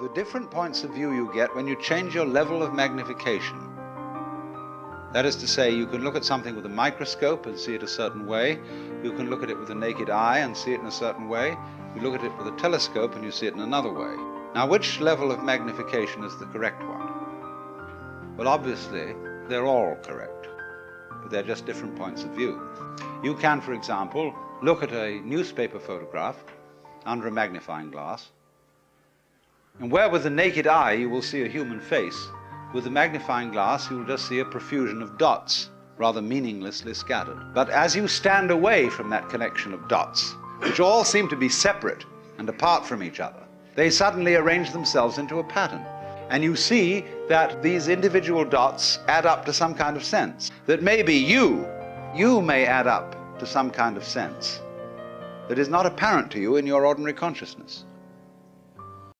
the different points of view you get when you change your level of magnification. That is to say, you can look at something with a microscope and see it a certain way. You can look at it with the naked eye and see it in a certain way. You look at it with a telescope and you see it in another way. Now, which level of magnification is the correct one? Well, obviously, they're all correct, but they're just different points of view. You can, for example, look at a newspaper photograph under a magnifying glass, and where with the naked eye you will see a human face, with the magnifying glass you will just see a profusion of dots, rather meaninglessly scattered. But as you stand away from that connection of dots, which all seem to be separate and apart from each other, they suddenly arrange themselves into a pattern. And you see that these individual dots add up to some kind of sense. That maybe you, you may add up to some kind of sense that is not apparent to you in your ordinary consciousness.